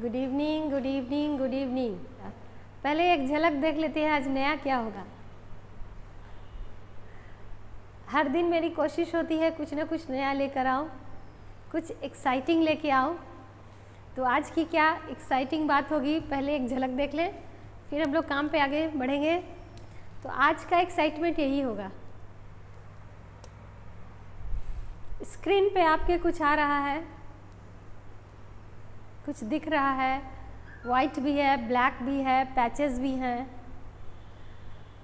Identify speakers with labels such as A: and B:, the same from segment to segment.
A: Good evening good evening good evening पहले एक झलक देख लेते हैं, आज नया क्या होगा? हर दिन मेरी कोशिश होती है कुछ ना कुछ नया लेकर आऊँ, कुछ एक्साइटिंग लेके आऊँ। तो आज की क्या एक्साइटिंग बात होगी, पहले एक झलक देख लें, फिर हम लोग काम पे आगे बढ़ेंगे। तो आज का एक्साइटमेंट यही होगा। स्क्रीन पे आपके कुछ आ रहा है। कुछ दिख रहा है। वाइट भी है ब्लैक भी है पैचेस भी हैं।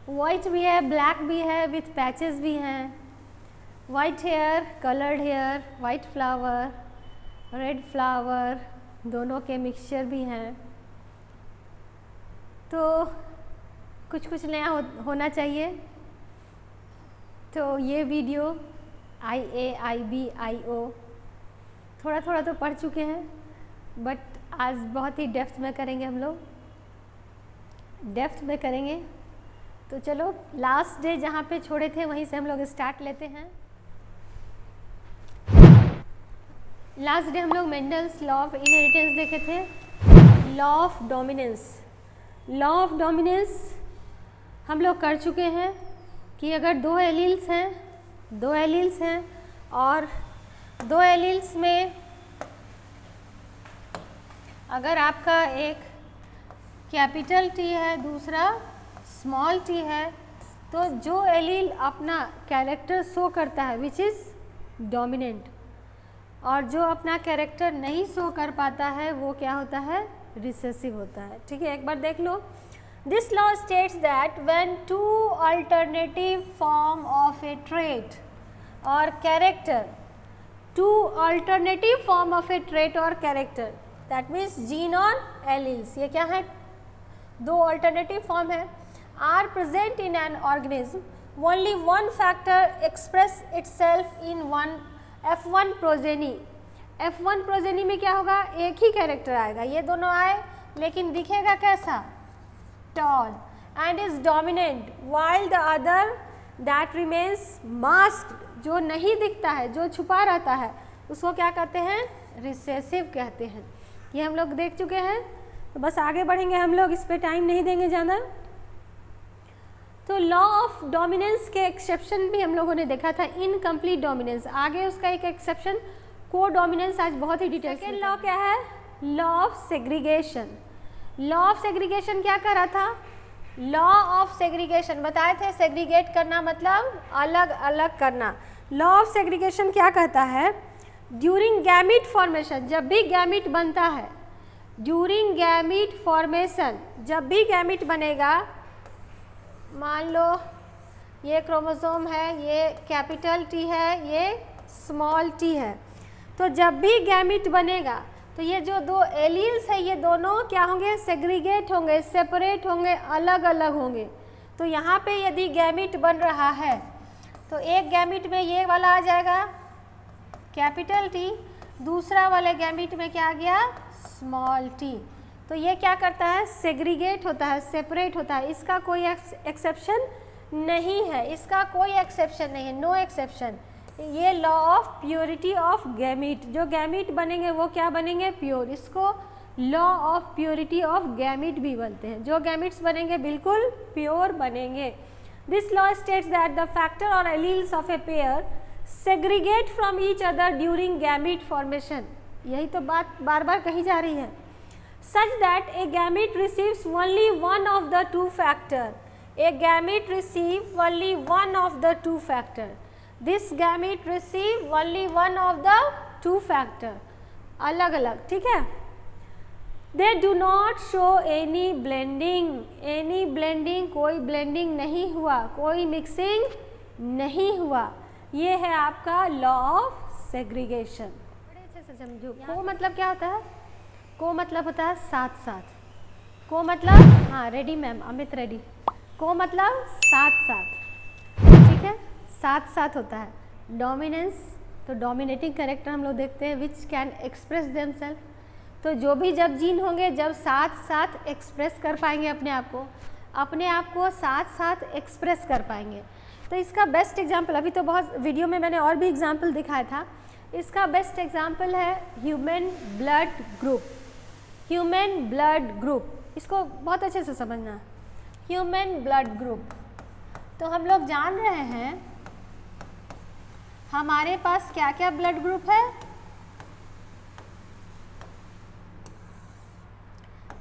A: वाइट भी है ब्लैक भी है विथ पैचेस भी हैं। White hair coloured hair white flower red flower दोनों के मिक्सचर भी हैं। तो कुछ कुछ नया हो, होना चाहिए। तो ये video I A I B I ओ थोड़ा थोड़ा तो पढ़ चुके हैं। बट आज बहुत ही डेप्थ में करेंगे हम लोग। डेप्थ में करेंगे। तो चलो लास्ट डे जहाँ पे छोड़े थे, वहीं से हम लोग स्टार्ट लेते हैं। लास्ट डे हम लोग मेंडल्स लॉ ऑफ़ इनहेरिटेंस देखे थे। Law of dominance law of dominance हम लोग कर चुके हैं कि अगर दो एलिल्स हैं, दो एलिल्स हैं और दो एलिल्स में अगर आपका एक कैपिटल टी है, दूसरा स्मॉल टी है तो जो एलील अपना कैरेक्टर शो करता है विच इज़ डोमिनेंट और जो अपना कैरेक्टर नहीं शो कर पाता है, वो क्या होता है? रिसेसिव होता है। ठीक है, एक बार देख लो। This law states that when two alternative form of a trait और character two alternative form of a trait और कैरेक्टर दैट मीन्स जीन और एलिल्स ये क्या है? दो अल्टरनेटिव फॉर्म है. Are present in an organism only one factor express itself in one F one progeny F one progeny में क्या होगा? एक ही कैरेक्टर आएगा. ये दोनों आए, लेकिन दिखेगा कैसा? Tall and is dominant while the other that remains mask जो नहीं दिखता है, जो छुपा रहता है, उसको क्या कहते हैं? रिसेसिव कहते हैं. ये हम लोग देख चुके हैं। तो बस आगे बढ़ेंगे हम लोग इस पर टाइम नहीं देंगे ज़्यादा। तो लॉ ऑफ़ डोमिनेंस के एक्सेप्शन भी हम लोगों ने देखा था इनकम्प्लीट डोमिनेंस आगे उसका एक एक्सेप्शन को डोमिनेंस आज बहुत ही डिटेल सेकेंड लॉ क्या है? Law of segregation law of segregation क्या कर रहा था? लॉ ऑफ़ सेग्रीगेशन बताए थे सेग्रीगेट करना मतलब अलग अलग करना। लॉ ऑफ़ सेग्रीगेशन क्या कहता है? ड्यूरिंग गैमिट फॉर्मेशन जब भी गैमिट बनता है ड्यूरिंग गैमिट फॉर्मेशन जब भी गैमिट बनेगा, मान लो ये क्रोमोसोम है, ये कैपिटल टी है, ये स्मॉल टी है तो जब भी गैमिट बनेगा तो ये जो दो एलियल्स है, ये दोनों क्या होंगे? सेग्रीगेट होंगे सेपरेट होंगे अलग अलग होंगे। तो यहाँ पे यदि गैमिट बन रहा है तो एक गैमिट में ये वाला आ जाएगा कैपिटल टी, दूसरा वाले गैमिट में क्या आ गया? Small T. तो ये क्या करता है? सेग्रीगेट होता है, सेपरेट होता है। इसका कोई एक्सेप्शन नहीं है। इसका कोई एक्सेप्शन नहीं है। No exception. ये law of purity of gamete जो गैमिट बनेंगे, वो क्या बनेंगे? प्योर। इसको law of purity of gamete भी बनते हैं। जो गैमिट्स बनेंगे, बिल्कुल प्योर बनेंगे। This law states that the factor और alleles of a pair segregate from each other during gamete formation यही तो बात बार बार कही जा रही है। Such that a gamete receive only one of the two factor a gamete receive only one of the two factor this gamete receive only one of the two factor अलग अलग, ठीक है? They do not show any blending any blending कोई blending नहीं हुआ, कोई mixing नहीं हुआ। ये है आपका लॉ ऑफ़ सेग्रीगेशन बड़े अच्छे से समझो। को मतलब क्या होता है? को मतलब होता है साथ साथ। को मतलब हाँ रेडी मैम अमित रेडी को मतलब साथ साथ। ठीक है? साथ साथ होता है। डोमिनेंस तो डोमिनेटिंग करेक्टर हम लोग देखते हैं विच कैन एक्सप्रेस देम तो जो भी जब जीन होंगे, जब साथ साथ एक्सप्रेस कर पाएँगे अपने आप को, अपने आप को साथ साथ एक्सप्रेस कर पाएँगे। तो इसका बेस्ट एग्ज़ाम्पल अभी तो बहुत वीडियो में मैंने और भी एग्ज़ाम्पल दिखाया था। इसका बेस्ट एग्ज़ाम्पल है human blood group human blood group इसको बहुत अच्छे से समझना। ह्यूमन ब्लड ग्रुप तो हम लोग जान रहे हैं, हमारे पास क्या क्या ब्लड ग्रुप है?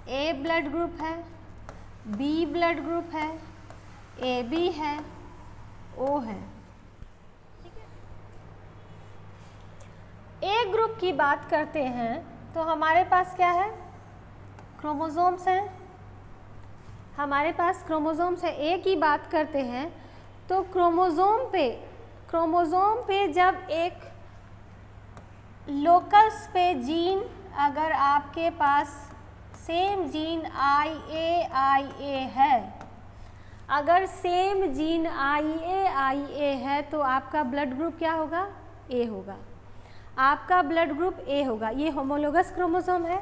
A: ए ब्लड ग्रुप है बी ब्लड ग्रुप है ए बी है ओ है। ए ग्रुप की बात करते हैं तो हमारे पास क्या है? क्रोमोसोम्स हैं। हमारे पास क्रोमोसोम्स है। ए की बात करते हैं तो क्रोमोसोम पे क्रोमोसोम पे जब एक लोकस पे जीन अगर आपके पास same gene I A I ए है अगर same gene I A I ए है तो आपका ब्लड ग्रुप क्या होगा? ए होगा। आपका ब्लड ग्रुप ए होगा। ये होमोलोगस क्रोमोसोम है।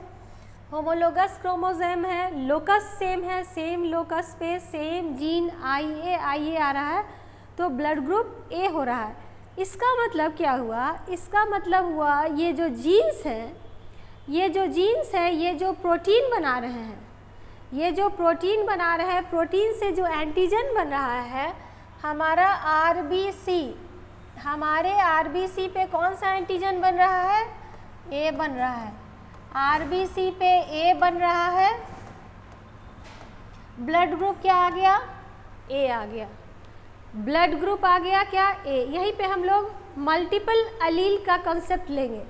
A: होमोलोगस क्रोमोसोम है लोकस सेम है सेम लोकस पे same gene I A I A आ रहा है तो ब्लड ग्रुप ए हो रहा है। इसका मतलब क्या हुआ? इसका मतलब हुआ, ये जो जीन्स हैं, ये जो जीन्स है, ये जो प्रोटीन बना रहे हैं ये जो प्रोटीन बना रहे हैं, प्रोटीन से जो एंटीजन बन रहा है, हमारा आरबीसी, हमारे आरबीसी पे कौन सा एंटीजन बन रहा है? ए बन रहा है। आरबीसी पे ए बन रहा है। ब्लड ग्रुप क्या आ गया? ए आ गया। ब्लड ग्रुप आ गया क्या? ए। यहीं पे हम लोग मल्टीपल अलील का कॉन्सेप्ट लेंगे।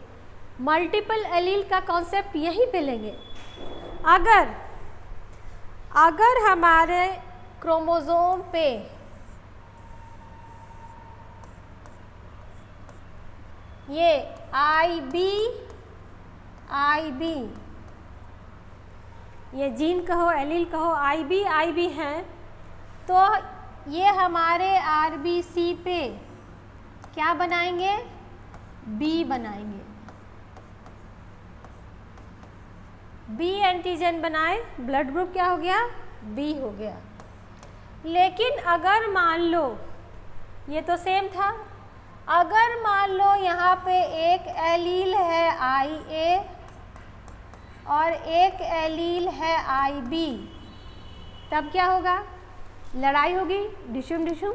A: मल्टीपल अलील का कॉन्सेप्ट यहीं पे लेंगे। अगर अगर हमारे क्रोमोसोम पे ये आई बी आई बी ये जीन कहो एलील कहो आई बी आई बी हैं तो ये हमारे आर बी सी पे क्या बनाएँगे? बी बनाएँगे। बी एंटीजन बनाए, ब्लड ग्रुप क्या हो गया? बी हो गया। लेकिन अगर मान लो, ये तो सेम था, अगर मान लो यहाँ पे एक एलील है आई ए और एक एलील है आई बी तब क्या होगा? लड़ाई होगी, डिशुम डिशुम,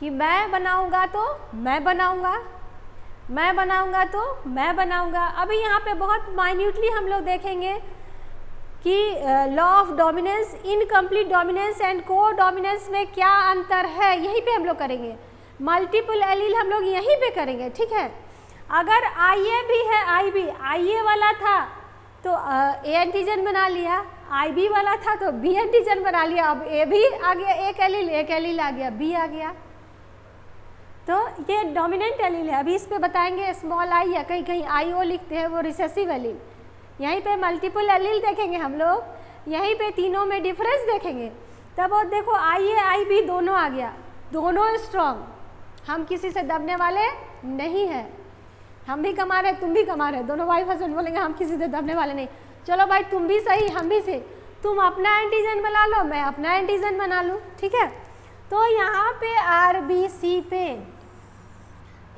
A: कि मैं बनाऊँगा तो मैं बनाऊँगा। मैं बनाऊँगा तो मैं बनाऊँगा। अभी यहाँ पे बहुत माइन्यूटली हम लोग देखेंगे कि law of dominance incomplete dominance and codominance में क्या अंतर है, यहीं पे हम लोग करेंगे। मल्टीपल एलील हम लोग यहीं पे करेंगे, ठीक है? अगर आई ए भी है आई बी आई ए वाला था तो ए एंटीजन बना लिया आई बी वाला था तो बी एंटीजन बना लिया। अब ए भी आ गया, एक एलील एक एलील आ गया बी आ गया। तो ये डोमिनेंट एलील है। अभी इस पर बताएँगे स्मॉल आई या कहीं कहीं आई ओ लिखते हैं, वो रिसेसिव एलील यहीं पे मल्टीपल एलील देखेंगे हम लोग। यहीं पे तीनों में डिफरेंस देखेंगे। तब वो देखो आई ए आई बी दोनों आ गया। दोनों स्ट्रॉन्ग हम किसी से दबने वाले नहीं हैं। हम भी कमा रहे, तुम भी कमा रहे। दोनों वाइफ हस्बैंड बोलेंगे, हम किसी से दबने वाले नहीं। चलो भाई, तुम भी सही, हम भी सही। तुम अपना एंटीजन बना लो, मैं अपना एंटीजन बना लूँ, ठीक है? तो यहाँ पे आर बी सी पे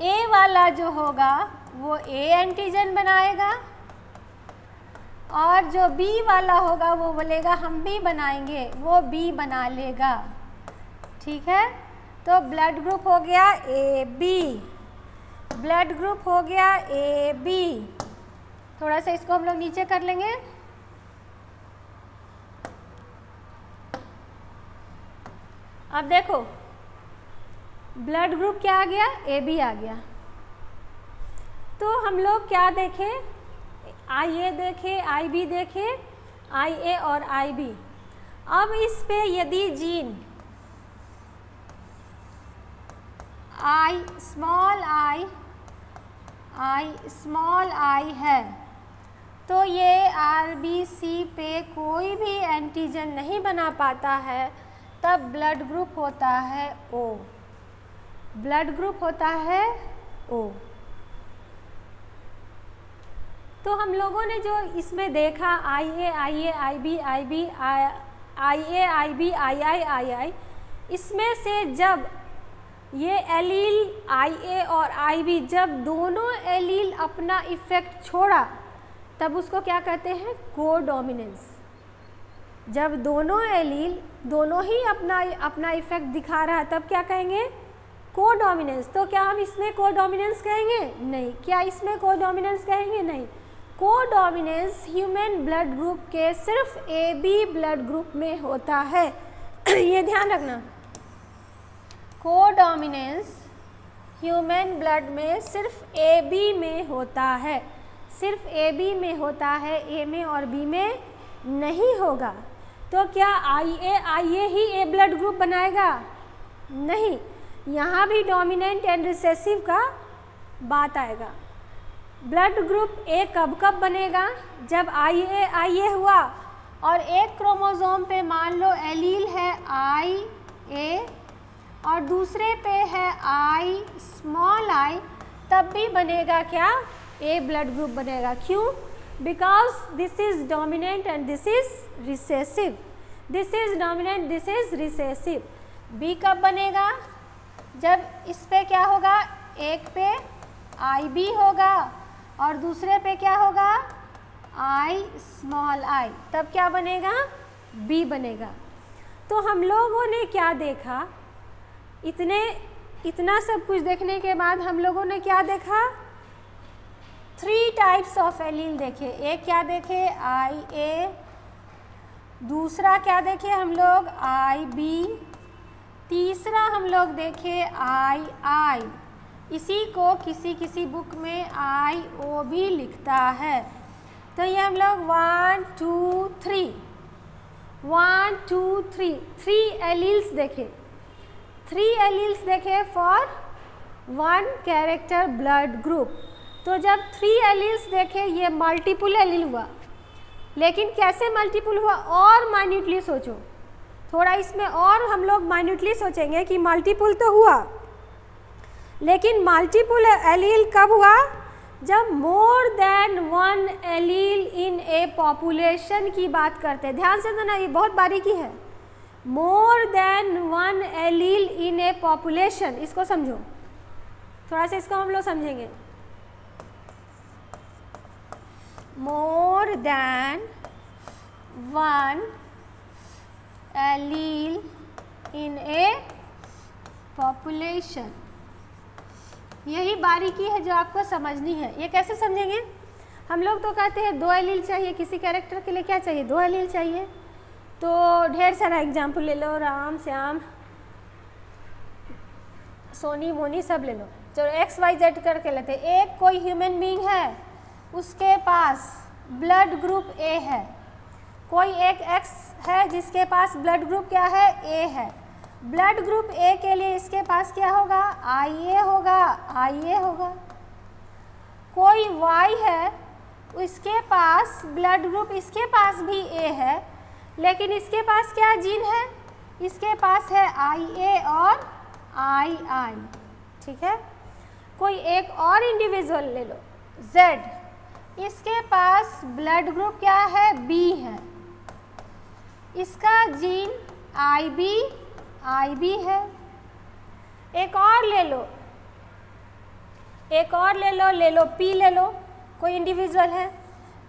A: ए वाला जो होगा, वो ए एंटीजन बनाएगा और जो बी वाला होगा, वो बोलेगा, हम भी बनाएँगे। वो बी बना लेगा। ठीक है? तो ब्लड ग्रुप हो गया ए बी ब्लड ग्रुप हो गया ए बी थोड़ा सा इसको हम लोग नीचे कर लेंगे। अब देखो ब्लड ग्रुप क्या आ गया? ए बी आ गया। तो हम लोग क्या देखें? आई ए देखे आई बी देखे आई ए और आई बी अब इस पे यदि gene I small I I small I है तो ये आर बी सी पे कोई भी एंटीजन नहीं बना पाता है, तब ब्लड ग्रुप होता है ओ ब्लड ग्रुप होता है ओ। तो हम लोगों ने जो इसमें देखा, I A I A, I B I B, I A, I B, I I I I, इसमें से जब ये एलील, आई ए और आई बी जब दोनों एलील अपना इफ़ेक्ट छोड़ा, तब उसको क्या कहते हैं? को डोमिनेंस जब दोनों एलील दोनों ही अपना अपना इफ़ेक्ट दिखा रहा है, तब क्या कहेंगे? को डोमिनेंस तो क्या हम इसमें को डोमिनेंस कहेंगे? नहीं। क्या इसमें को डोमिनेंस कहेंगे? नहीं। को डोमिनेंस ह्यूमन ब्लड ग्रुप के सिर्फ़ ए बी ब्लड ग्रुप में होता है। ये ध्यान रखना। को डोमिनेंस ह्यूमन ब्लड में सिर्फ़ ए बी में होता है। सिर्फ़ ए बी में होता है। ए में और बी में नहीं होगा। तो क्या आई A I A he A blood group बनाएगा? नहीं। यहाँ भी डोमिनेंट एंड रिसेसिव का बात आएगा। ब्लड ग्रुप ए कब कब बनेगा? जब आई ए आई ए हुआ और एक क्रोमोसोम पे मान लो एलील है आई ए और दूसरे पे है आई स्मॉल आई तब भी बनेगा क्या? ए ब्लड ग्रुप बनेगा। क्यों? Because this is dominant and this is recessive this is dominant this is recessive B कब बनेगा? जब इस पे क्या होगा? एक पे आई बी होगा और दूसरे पे क्या होगा? आई स्मॉल आई तब क्या बनेगा? बी बनेगा। तो हम लोगों ने क्या देखा? इतने, इतना सब कुछ देखने के बाद हम लोगों ने क्या देखा? थ्री टाइप्स ऑफ़ एलील देखे। एक क्या देखे? आई ए दूसरा क्या देखे हम लोग? आई बी तीसरा हम लोग देखे आई आई। इसी को किसी किसी बुक में आई, ओ भी लिखता है। तो ये हम लोग one, two, three. One, two, three. Three alleles देखे। थ्री एलील्स देखे for one character blood group तो जब थ्री एलिल्स देखे, ये मल्टीपुल एलिल हुआ। लेकिन कैसे मल्टीपुल हुआ, और माइन्यूटली सोचो। थोड़ा इसमें और हम लोग माइन्यूटली सोचेंगे कि मल्टीपुल तो हुआ। लेकिन मल्टीपुल एलील कब हुआ? जब more than one allele in a population की बात करते हैं। ध्यान से तो ना ये बहुत बारीकी है। More than one allele in a population इसको समझो। थोड़ा सा इसको हम लोग समझेंगे। More than one allele in a population. यही बारीकी है जो आपको समझनी है। ये कैसे समझेंगे? हम लोग तो कहते हैं, दो एलील चाहिए किसी कैरेक्टर के लिए, क्या चाहिए? दो एलील चाहिए। तो ढेर सारा एग्ज़ाम्पल ले लो, राम, श्याम, सोनी, मोनी, सब ले लो। चलो एक्स वाई जेड करके लेते एक कोई ह्यूमन बींग है, उसके पास ब्लड ग्रुप ए है। कोई एक एक्स है जिसके पास ब्लड ग्रुप क्या है? ए है। ब्लड ग्रुप ए के लिए इसके पास क्या होगा? आई ए होगा। आई ए होगा। कोई वाई है उसके पास ब्लड ग्रुप इसके पास भी ए है, लेकिन इसके पास क्या जीन है? इसके पास है आई ए और आई आई ठीक है? कोई एक और इंडिविजुअल ले लो। जेड इसके पास ब्लड ग्रुप क्या है? बी है। इसका gene I B I B है। एक और ले लो। एक और ले लो ले लो पी ले लो। कोई इंडिविजुअल है।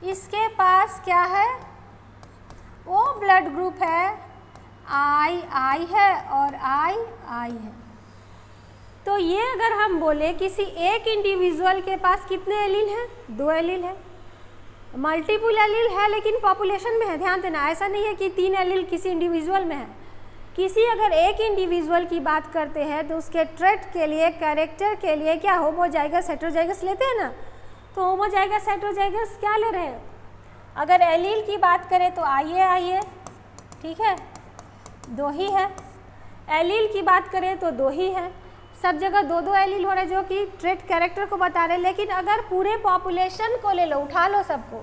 A: इसके पास क्या है? वो ब्लड ग्रुप है। आई आई है और आई आई है। तो ये अगर हम बोले किसी एक इंडिविजुअल के पास कितने एलील हैं? दो एलील है। मल्टीपुल एलील है, लेकिन पॉपुलेशन में है, ध्यान देना, ऐसा नहीं है कि तीन एलील किसी इंडिविजुअल में है। किसी अगर एक इंडिविजुअल की बात करते हैं तो उसके ट्रेट के लिए कैरेक्टर के लिए क्या होमोजाइगस हेट्रोजाइगस लेते हैं ना? तो होमोजाइगस हेट्रोजाइगस क्या ले रहे हैं? अगर एलील की बात करें तो आइए आइए, ठीक है? दो ही है। एलील की बात करें तो दो ही है। सब जगह दो दो एलील हो रहे जो कि ट्रेट कैरेक्टर को बता रहे लेकिन अगर पूरे पॉपुलेशन को ले लो, उठा लो सबको।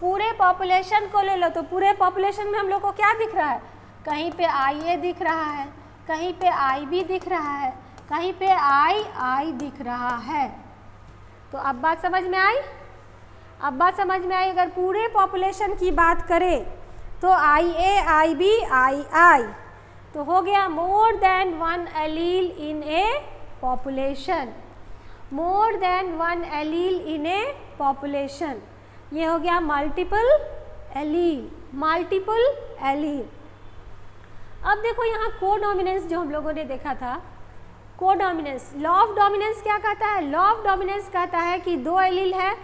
A: पूरे पॉपुलेशन को ले लो तो पूरे पॉपुलेशन में हम लोग को क्या दिख रहा है? कहीं पे आई ए दिख रहा है, कहीं पे आई बी दिख रहा है, कहीं पे आई आई दिख रहा है। तो अब बात समझ में आई? अब बात समझ में आई, अगर पूरे पॉपुलेशन की बात करें तो आई ए, आई बी, आई आई। तो हो गया more than one allele in a population more than one allele in a population ये हो गया मल्टीपल एलील मल्टीपल एलील अब देखो यहाँ को डोमिनेंस जो हम लोगों ने देखा था को डोमिनेंस लॉ ऑफ़ डोमिनेंस क्या कहता है? लॉ ऑफ़ डोमिनेंस कहता है कि दो एलील है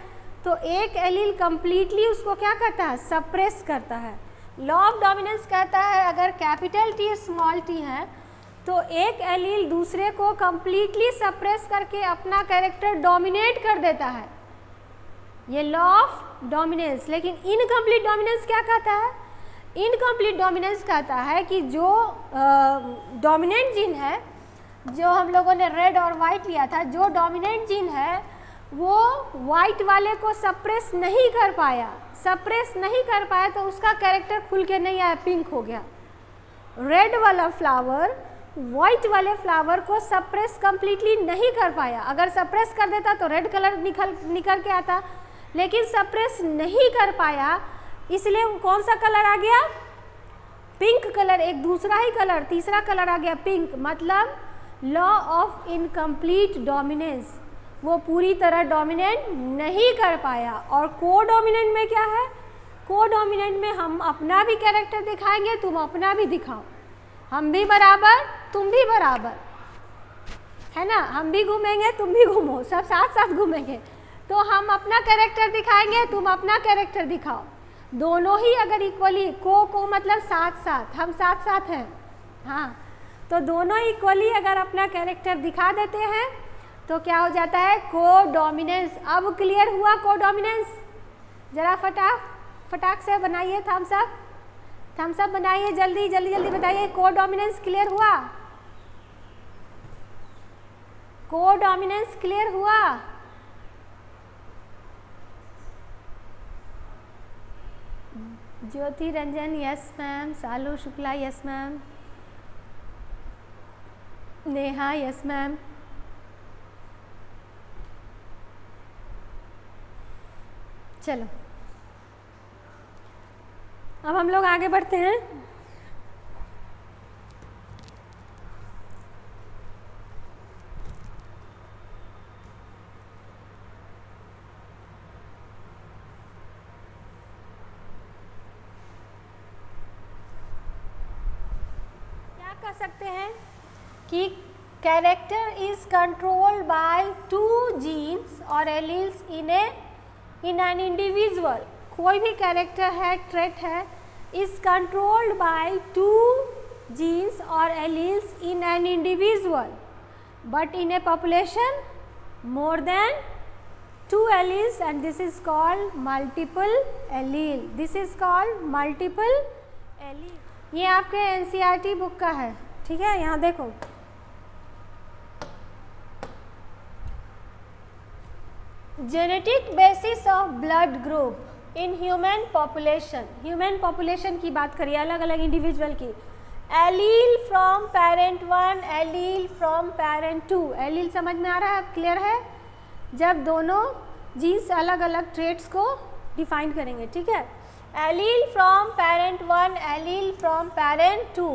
A: तो एक एलील कंप्लीटली उसको क्या करता है? सप्रेस करता है। लॉ ऑफ़ डोमिनेंस कहता है, अगर कैपिटल टी स्मॉल टी है तो एक एलील दूसरे को कम्प्लीटली सप्रेस करके अपना कैरेक्टर डोमिनेट कर देता है। ये लॉ ऑफ़ डोमिनेंस लेकिन इनकम्प्लीट डोमिनेंस क्या कहता है? इनकम्प्लीट डोमिनेंस कहता है कि जो डोमिनेंट जीन है, जो हम लोगों ने रेड और वाइट लिया था, जो डोमिनेंट जीन है वो वाइट वाले को सप्रेस नहीं कर पाया। सप्रेस नहीं कर पाया तो उसका कैरेक्टर खुल के नहीं आया पिंक हो गया। रेड वाला फ्लावर वाइट वाले फ्लावर को सप्रेस कम्प्लीटली नहीं कर पाया। अगर सप्रेस कर देता तो रेड कलर निकल निकल के आता। लेकिन सप्रेस नहीं कर पाया, इसलिए कौन सा कलर आ गया? पिंक कलर एक दूसरा ही कलर तीसरा कलर आ गया पिंक मतलब लॉ ऑफ़ इनकम्प्लीट डोमिनेंस वो पूरी तरह डोमिनेंट नहीं कर पाया। और को डोमिनेंट में क्या है? को डोमिनेंट में हम अपना भी कैरेक्टर दिखाएँगे, तुम अपना भी दिखाओ। हम भी बराबर, तुम भी बराबर। है ना? हम भी घूमेंगे, तुम भी घूमो। सब साथ साथ घूमेंगे। तो हम अपना कैरेक्टर दिखाएँगे, तुम अपना कैरेक्टर दिखाओ। दोनों ही अगर इक्वली को को मतलब साथ साथ। हम साथ साथ हैं। हाँ। तो दोनों इक्वली अगर अपना कैरेक्टर दिखा देते हैं तो क्या हो जाता है? को डोमिनेंस अब क्लियर हुआ को डोमिनेंस ज़रा फटाक फटाक से बनाइए थम्सअप थम्सअप बनाइए, जल्दी जल्दी जल्दी बताइए को डोमिनेंस क्लियर हुआ? को डोमिनेंस क्लियर हुआ? Jyoti Ranjan yes ma'am Salu Shukla yes ma'am Neha yes ma'am चलो। अब हम लोग आगे बढ़ते हैं। क्या कह सकते हैं कि character is controlled by two genes और alleles in a in an individual कोई भी कैरेक्टर है ट्रेट है is controlled by two genes और alleles in an individual but in a population more than two alleles and this is called multiple allele this is called multiple allele ये आपके NCERT book का है। ठीक है? यहाँ देखो। Genetic basis of blood group in human population human population की बात करिए अलग अलग इंडिविजुअल की। Allele from parent one allele from parent two allele समझ में आ रहा है? क्लियर है? जब दोनों जीन्स अलग अलग ट्रेड्स को डिफाइन करेंगे, ठीक है? Allele from parent one allele from parent two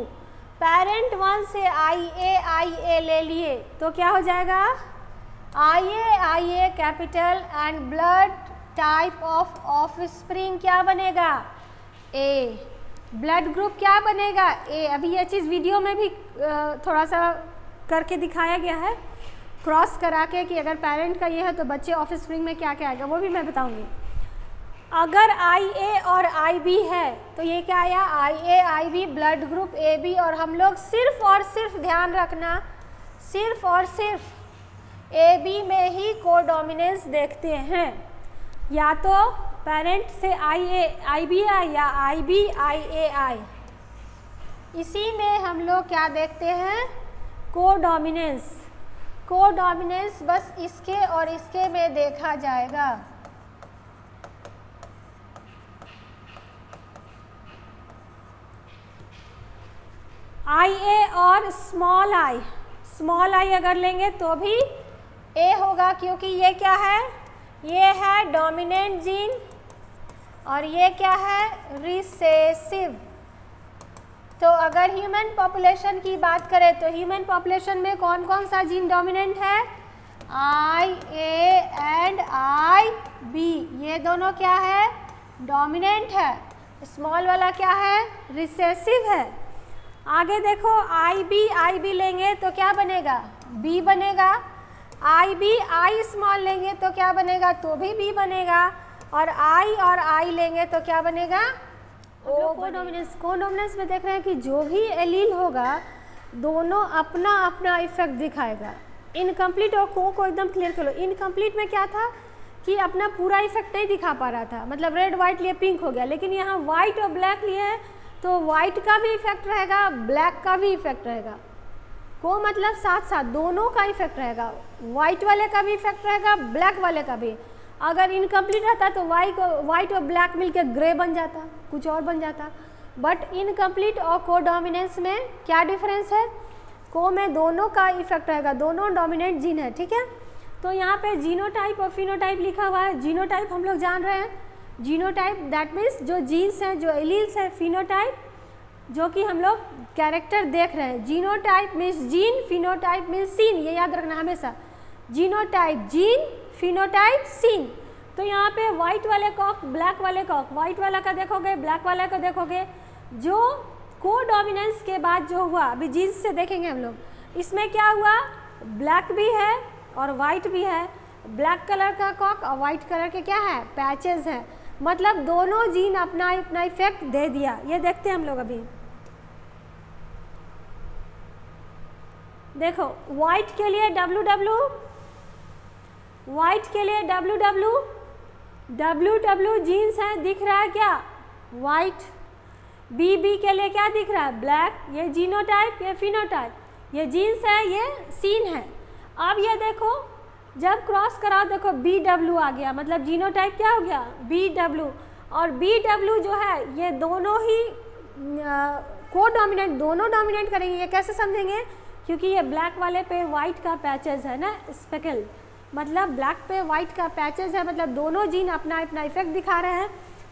A: parent one से आई ए आई ए ले लिए तो क्या हो जाएगा? I A I A capital and blood type of offspring क्या बनेगा? ए, ब्लड ग्रुप क्या बनेगा? ए, अभी यह चीज़ वीडियो में भी थोड़ा सा करके दिखाया गया है। क्रॉस करा के कि अगर पेरेंट का ये है तो बच्चे ऑफ़ स्प्रिंग में क्या क्या आएगा, वो भी मैं बताऊँगी। अगर आई ए और आई बी है तो ये क्या आया? I A, I B, blood group A B, और हम लोग सिर्फ़ और सिर्फ़ ध्यान रखना, सिर्फ़ और सिर्फ़ ए बी में ही कोडोमिनेंस देखते हैं। या तो पेरेंट से आई ए आई बी आई या आई बी आई ए आई इसी में हम लोग क्या देखते हैं? को कोडोमिनेंस कोडोमिनेंस बस इसके और इसके में देखा जाएगा। आई ए और स्मॉल आई स्मॉल आई अगर लेंगे तो भी ए होगा क्योंकि ये क्या है? ये है डोमिनेंट जीन और ये क्या है? रिसेसिव तो अगर ह्यूमन पॉपुलेशन की बात करें तो ह्यूमन पॉपुलेशन में कौन कौन सा जीन डोमिनेंट है? I A and I B ये दोनों क्या है? डोमिनेंट है. स्मॉल वाला क्या है? रिसेसिव है. आगे देखो आई बी आई बी लेंगे तो क्या बनेगा? बी बनेगा. आई बी आई स्मॉल लेंगे तो क्या बनेगा? तो भी बी बनेगा। और आई और आई लेंगे तो क्या बनेगा? ओ को डोमिनेंस को डोमिनेंस में देख रहे हैं कि जो भी एलील होगा दोनों अपना अपना इफ़ेक्ट दिखाएगा। इनकम्प्लीट और को को एकदम क्लियर कर लो। इनकम्प्लीट में क्या था कि अपना पूरा इफ़ेक्ट नहीं दिखा पा रहा था। मतलब रेड वाइट लिए पिंक हो गया। लेकिन यहाँ वाइट और ब्लैक लिए हैं तो वाइट का भी इफ़ेक्ट रहेगा ब्लैक का भी इफ़ेक्ट रहेगा। को मतलब साथ साथ दोनों का इफ़ेक्ट रहेगा। वाइट वाले का भी इफ़ेक्ट रहेगा ब्लैक वाले का भी। अगर इनकम्प्लीट रहता तो वाइट वाइट और ब्लैक मिलकर ग्रे बन जाता, कुछ और बन जाता। बट इनकम्प्लीट और को डोमिनेंस में क्या डिफरेंस है? को में दोनों का इफ़ेक्ट रहेगा, दोनों डोमिनेंट जीन है, ठीक है? तो यहाँ पे जीनोटाइप और फिनोटाइप लिखा हुआ है। जीनोटाइप हम लोग जान रहे हैं। जीनोटाइप दैट मीन्स जो जीन्स हैं, जो एलील्स हैं फिनोटाइप जो कि हम लोग कैरेक्टर देख रहे हैं। Genotype means gene phenotype means seen ये याद रखना हमेशा। जीनोटाइप जीन फिनोटाइप सीन तो यहाँ पे वाइट वाले कॉक ब्लैक वाले कॉक वाइट वाला का देखोगे ब्लैक वाला का देखोगे, जो को डोमिनेंस के बाद जो हुआ, अभी जीन्स से देखेंगे हम लोग। इसमें क्या हुआ? ब्लैक भी है और वाइट भी है। ब्लैक कलर का कॉक और वाइट कलर के क्या है? पैचेज है। मतलब दोनों जीन अपना अपना इफ़ेक्ट दे दिया। ये देखते हैं हम लोग अभी। देखो वाइट के लिए डब्लू डब्लू वाइट के लिए W W W W genes है, दिख रहा है क्या? वाइट बी बी के लिए क्या दिख रहा है? ब्लैक ये जीनो टाइप ये फिनो टाइप ये जीन्स है, ये सीन है. अब ये देखो, जब क्रॉस कराओ, देखो बी डब्ल्यू आ गया मतलब जीनो टाइप क्या हो गया? बी डब्ल्यू और बी डब्ल्यू जो है, ये दोनों ही को डोमिनेंट दोनों डोमिनेंट करेंगे, ये कैसे समझेंगे? क्योंकि ये ब्लैक वाले पे वाइट का पैचेज है ना स्पेकल मतलब ब्लैक पे वाइट का पैचेज है मतलब दोनों जीन अपना अपना इफ़ेक्ट दिखा रहे हैं।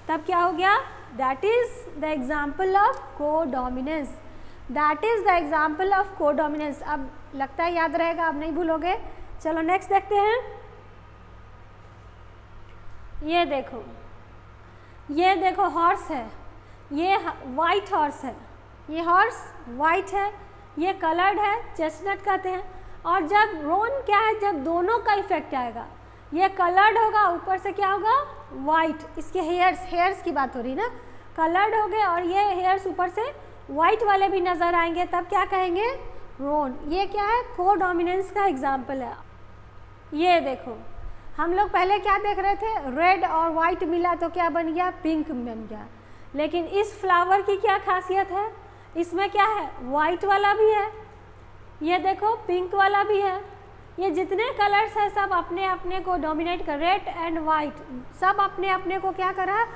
A: तब क्या हो गया? That is the example of codominance that is the example of codominance अब लगता है याद रहेगा, आप नहीं भूलोगे। चलो नेक्स्ट देखते हैं। ये देखो। ये देखो हॉर्स है। ये वाइट हॉर्स है। ये हॉर्स वाइट है। ये कलर्ड है चेस्टनट कहते हैं। और जब रोन क्या है, जब दोनों का इफ़ेक्ट आएगा, ये कलर्ड होगा, ऊपर से क्या होगा? वाइट इसके हेयर्स हेयर्स की बात हो रही ना? कलर्ड हो गए और ये हेयर्स ऊपर से वाइट वाले भी नज़र आएँगे, तब क्या कहेंगे? रोन ये क्या है? को डोमिनेंस का एग्ज़ाम्पल है। ये देखो, हम लोग पहले क्या देख रहे थे? रेड और वाइट मिला तो क्या बन गया? पिंक बन गया। लेकिन इस फ्लावर की क्या खासियत है? इसमें क्या है? वाइट वाला भी है। ये देखो पिंक वाला भी है। ये जितने कलर्स हैं, सब अपने अपने को डोमिनेट कर रेड एंड वाइट सब अपने अपने को क्या करा?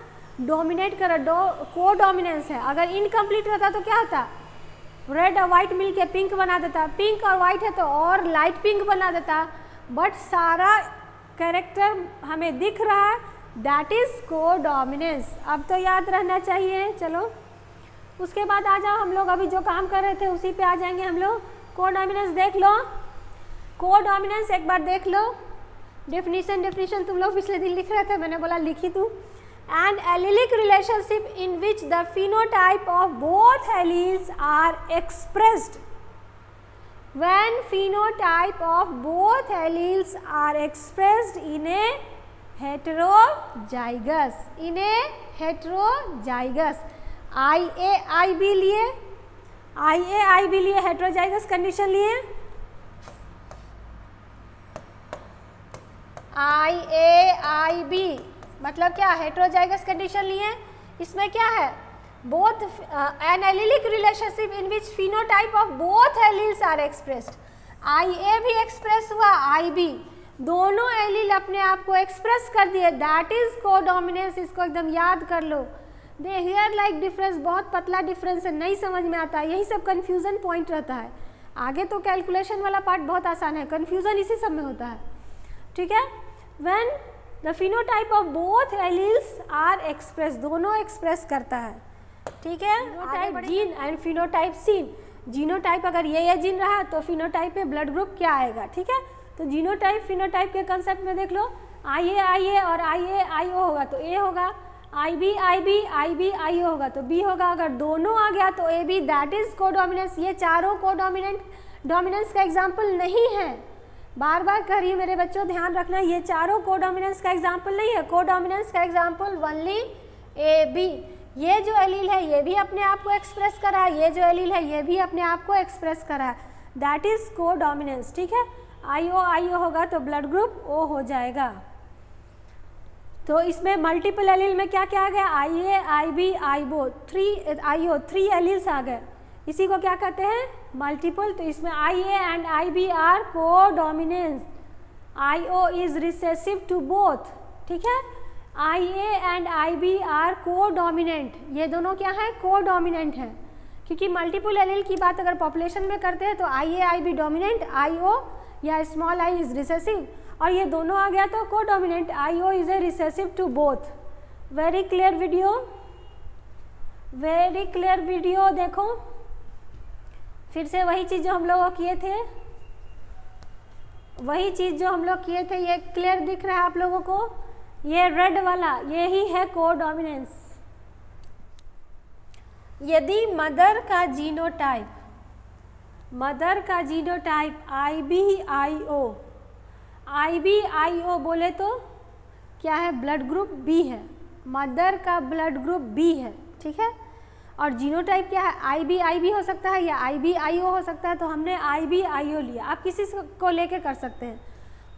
A: डोमिनेट करा। डो को डोमिनेंस है। अगर इनकम्प्लीट होता तो क्या होता? रेड और वाइट मिलके पिंक बना देता। पिंक और वाइट है तो और लाइट पिंक बना देता। बट सारा कैरेक्टर हमें दिख रहा है। दैट इज़ को डोमिनेंस अब तो याद रहना चाहिए। चलो। उसके बाद आ जाओ, हम लोग अभी जो काम कर रहे थे उसी पे आ जाएँगे हम लोग। को डोमिनेंस देख लो। को डोमिनेंस एक बार देख लो। डेफिनेशन डेफिनेशन तुम लोग पिछले दिन लिख रहे थे, मैंने बोला लिखी तू and allelic relationship in which the phenotype of both alleles are expressed when phenotype of both alleles are expressed in a heterozygous, in a heterozygous. I A I B लिए आई ए आई बी लिए heterozygous condition लिए I A I B मतलब क्या heterozygous condition लिए। इसमें क्या है? Both uh, an allelic relationship in which phenotype of both alleles are expressed. IA भी एक्सप्रेस हुआ IB दोनों एलील अपने आप को एक्सप्रेस कर दिए। दैट इज़ को डोमिनेंस इसको एकदम याद कर लो। दे हेयर लाइक डिफरेंस बहुत पतला डिफरेंस है नहीं समझ में आता है। यही सब कन्फ्यूज़न पॉइंट रहता है। आगे तो कैलकुलेशन वाला पार्ट बहुत आसान है कन्फ्यूज़न इसी सब में होता है। ठीक है? When the phenotype of both alleles are express दोनों एक्सप्रेस करता है। ठीक है? Phenotype gene and phenotype seen genotype अगर ये ये जीन रहा तो फिनोटाइप में ब्लड ग्रुप क्या आएगा? ठीक है? तो जीनो जीनोटाइप फिनोटाइप के कंसेप्ट में देख लो। आई ए आई ए और आई ए आई ओ होगा तो ए होगा। I B I B I B, I होगा। तो बी होगा अगर दोनों आ गया तो A B that is codominance ये चारों को डोमिनेंट डोमिनेंस का एग्ज़ाम्पल नहीं है। बार बार कह रही मेरे बच्चों, ध्यान रखना, ये चारों को डोमिनेंस का एग्ज़ाम्पल नहीं है। को डोमिनेंस का एग्ज़ाम्पल वनली ए बी ये जो एलील है, ये भी अपने आप को एक्सप्रेस करा है। ये जो एलील है, ये भी अपने आप को एक्सप्रेस करा है। दैट इज़ को डोमिनेंस ठीक है? आई ओ आई ओ होगा तो ब्लड ग्रुप ओ हो जाएगा। तो इसमें मल्टीपल एलील में क्या क्या आ गया? आई ए आई बी आई बो three I O three alleles आ गए। इसी को क्या कहते हैं? मल्टीपल तो इसमें I A and I B are codominance I O is recessive to both ठीक है? I A and I B are codominant ये दोनों क्या है? को डोमिनेंट है। क्योंकि मल्टीपल एलिल की बात अगर पॉपुलेशन में करते हैं तो आई A I B dominant I ओ या स्मॉल आई इज़ रिसेसिव और ये दोनों आ गया तो को dominant I O is a recessive to both very clear video very clear video देखो। फिर से वही चीज़ जो हम लोग किए थे। वही चीज़ जो हम लोग किए थे, ये क्लियर दिख रहा है आप लोगों को? ये रेड वाला, ये ही है को डोमिनेंस यदि मदर का जीनोटाइप मदर का genotype I B I O I B I O बोले तो क्या है? ब्लड ग्रुप बी है। मदर का ब्लड ग्रुप बी है, ठीक है? और जीनोटाइप क्या है? आई बी आई बी हो सकता है या आई बी आई ओ हो सकता है तो हमने आई बी आई ओ लिया। आप किसी को लेके कर सकते हैं।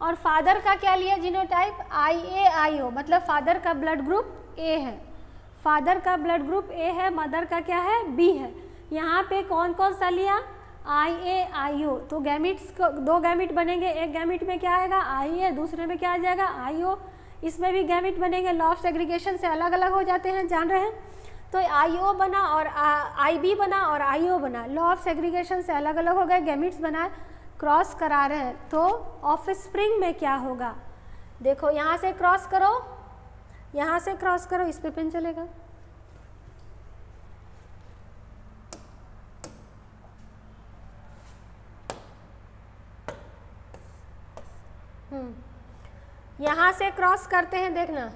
A: और फादर का क्या लिया? जीनोटाइप आई ए आई ओ मतलब फादर का ब्लड ग्रुप ए है। फादर का ब्लड ग्रुप ए है, मदर का क्या है? बी है। यहाँ पे कौन कौन सा लिया? आई ए आई ओ तो गैमिट्स दो गैमिट बनेंगे, एक गैमिट में क्या आएगा? आई ए दूसरे में क्या आ जाएगा? आई ओ इसमें भी गैमिट बनेंगे लॉ ऑफ़ सेग्रीगेशन से अलग अलग हो जाते हैं, जान रहे हैं? तो आई ओ बना और आई बी बना और आई ओ बना। लॉ ऑफ़ सेग्रीगेशन से अलग अलग हो गए गैमिट्स बनाए क्रॉस करा रहे हैं। तो ऑफ़ स्प्रिंग में क्या होगा? देखो, यहाँ से क्रॉस करो, यहाँ से क्रॉस करो, इस पे पेन चलेगा। यहाँ से क्रॉस करते हैं, देखना।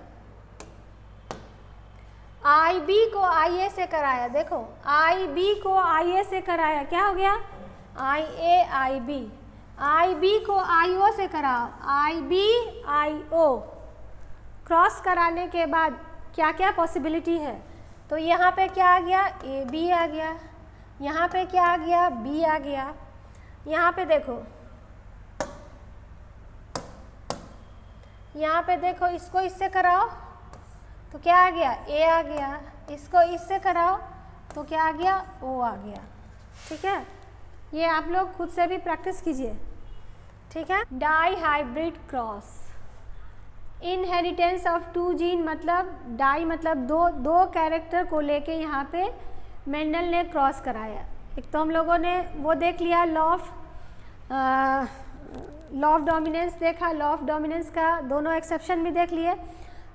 A: आई बी को आई ए से कराया, देखो। आई बी को आई ए से कराया, क्या हो गया? आई A I B I B को आई ओ से कराओ। आई बी आई ओ क्रॉस कराने के बाद क्या क्या पॉसिबिलिटी है? तो यहाँ पे क्या आ गया? ए बी आ गया। यहाँ पे क्या आ गया? बी आ गया। यहाँ पे देखो। यहाँ पे देखो, इसको इससे कराओ। तो क्या आ गया? ए आ गया। इसको इससे कराओ। तो क्या आ गया? ओ आ गया। ठीक है? ये आप लोग खुद से भी प्रैक्टिस कीजिए। ठीक है? Dihybrid cross. Inheritance of two gene मतलब डाई मतलब दो दो कैरेक्टर को लेके यहाँ पे मेंडल ने क्रॉस कराया। एक तो हम लोगों ने वो देख लिया, law of law of dominance देखा लॉ ऑफ़ डोमिनेंस का दोनों एक्सेप्शन भी देख लिए।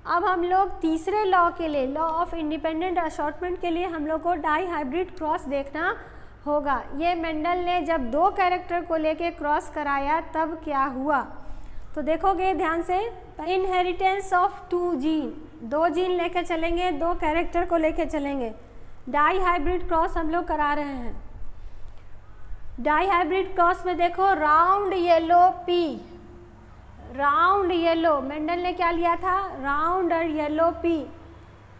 A: अब हम लोग तीसरे लॉ के लिए लॉ ऑफ़ इंडिपेंडेंट अशॉर्टमेंट के लिए हम लोग को डाई हाइब्रिड क्रॉस देखना होगा। ये मेंडल ने जब दो कैरेक्टर को लेके क्रॉस कराया, तब क्या हुआ? तो देखोगे ध्यान से इनहेरिटेंस ऑफ़ टू जीन दो जीन लेके चलेंगे, दो कैरेक्टर को लेके चलेंगे। डाई हाइब्रिड क्रॉस हम लोग करा रहे हैं। डाई हाइब्रिड क्रॉस में देखो round yellow pea round yellow Mendel ने क्या लिया था? राउंड और yellow pea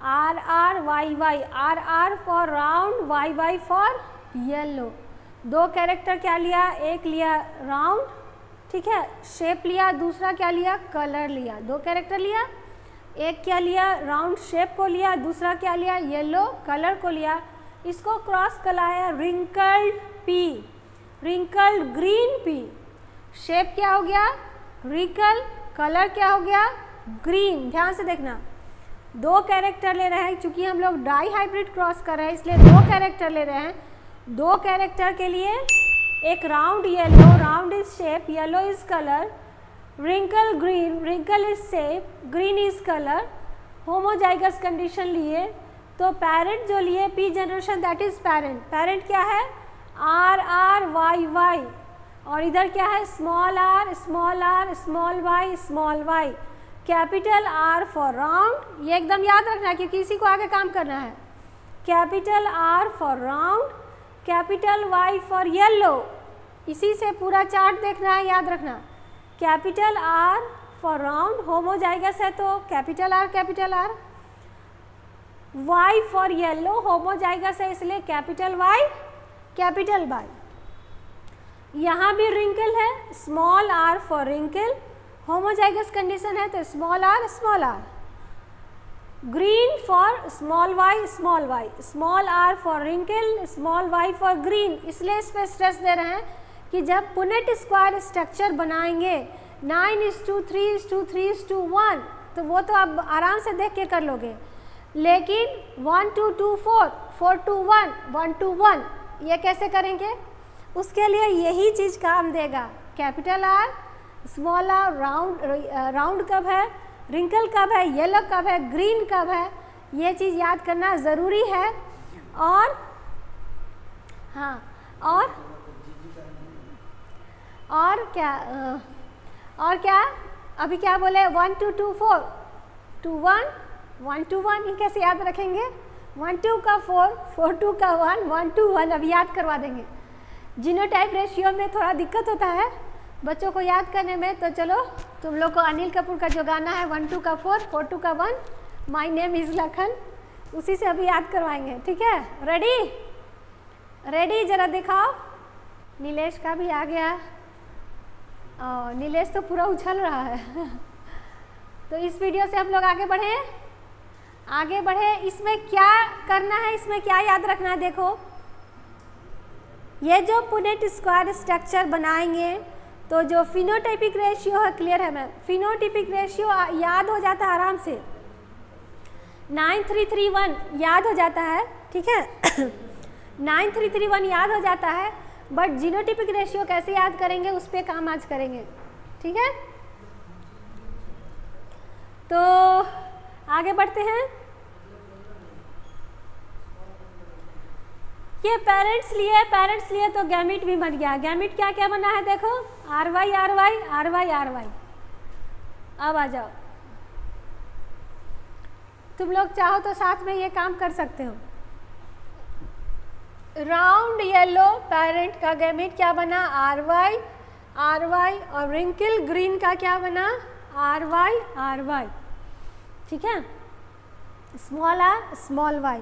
A: R R Y Y R R for round Y Y for yellow दो कैरेक्टर क्या लिया? एक लिया राउंड ठीक है? शेप लिया, दूसरा क्या लिया? कलर लिया। दो कैरेक्टर लिया, एक क्या लिया? राउंड शेप को लिया, दूसरा क्या लिया? येलो कलर को लिया। इसको क्रॉस कराया wrinkled pea wrinkled green pea shape क्या हो गया? रिकल कलर क्या हो गया? ग्रीन ध्यान से देखना। दो कैरेक्टर ले रहे हैं क्योंकि हम लोग डाई हाइब्रिड क्रॉस कर रहे हैं, इसलिए दो कैरेक्टर ले रहे हैं। दो कैरेक्टर के लिए एक round yellow round is shape yellow is colour wrinkle green wrinkle is shape green is colour homozygous condition लिए। तो पेरेंट जो लिए P generation that is parent parent क्या है? आर आर वाई वाई
B: और इधर क्या है? Small R small R small Y small Y capital R for round ये एकदम याद रखना है क्योंकि इसी को आगे काम करना है. Capital R for round capital Y for yellow इसी से पूरा चार्ट देखना है, याद रखना. Capital R for round homozygous है तो. Capital R capital R Y for yellow yellow homozygous है इसलिए कैपिटल वाई कैपिटल वाई यहाँ भी रिंकल है small R for wrinkle homozygous condition है तो small R small R green for small Y small Y small R for wrinkle small Y for green इसलिए इस पर स्ट्रेस दे रहे हैं कि जब पुनेट स्क्वायर स्ट्रक्चर बनाएँगे nine is to three is to three is to one तो वो तो आप आराम से देख के कर लोगे। लेकिन one two two four four two one one two one ये कैसे करेंगे? उसके लिए यही चीज़ काम देगा। Capital R small R round round कब है? रिंकल कब है? येलो कब है? ग्रीन कब है? ये चीज़ याद करना ज़रूरी है। और हाँ और और क्या और क्या? अभी क्या बोले? One two two four two one one two one ये कैसे याद रखेंगे? वन टू का फोर फोर टू का वन वन टू वन अभी याद करवा देंगे। जीनोटाइप रेशियो में थोड़ा दिक्कत होता है, बच्चों को याद करने में तो चलो, तुम लोग को अनिल कपूर का जो गाना है, वन टू का फोर फोर टू का one my name is Lakhan, उसी से अभी याद करवाएँगे, ठीक है? रेडी रेडी ज़रा दिखाओ। नीलेश का भी आ गया। और नीलेश तो पूरा उछल रहा है। तो इस वीडियो से हम लोग आगे बढ़े। आगे बढ़े, इसमें क्या करना है, इसमें क्या याद रखना है, देखो। ये जो पुनेट स्क्वायर स्ट्रक्चर बनाएँगे तो जो फिनोटाइपिक रेशियो है, क्लियर है, मैम? फिनोटिपिक रेशियो याद हो जाता है आराम से। नाइन थ्री थ्री वन याद हो जाता है, ठीक है? नाइन थ्री थ्री वन याद हो जाता है, बट जीनोटिपिक रेशियो कैसे याद करेंगे, उस पर काम आज करेंगे, ठीक है? तो आगे बढ़ते हैं। ये पेरेंट्स लिए पेरेंट्स लिए तो गैमिट भी बन गया। गैमिट क्या क्या बना है देखो? R Y R Y R Y R Y अब आ जाओ। तुम लोग चाहो तो साथ में ये काम कर सकते हो। राउंड येलो पेरेंट का गैमिट क्या बना? आर वाई आर वाई और रिंकल ग्रीन का क्या बना? आर वाई आर वाई ठीक है? स्मॉल आर स्मॉल वाई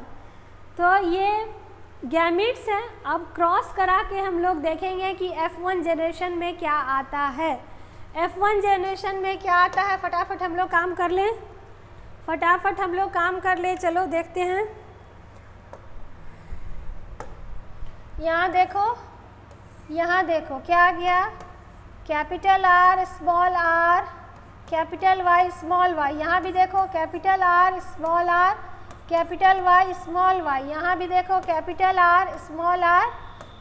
B: तो ये गैमिट्स हैं. अब क्रॉस करा के हम लोग देखेंगे कि F1 जनरेशन में क्या आता है. F1 जनरेशन में क्या आता है? फटाफट हम लोग काम कर लें. फटाफट हम लोग काम कर लें. चलो देखते हैं. यहाँ देखो. यहाँ देखो. क्या आ गया? Capital R small R capital Y small Y, यहाँ भी देखो capital R small R, capital Y small Y, यहाँ भी देखो capital R small R,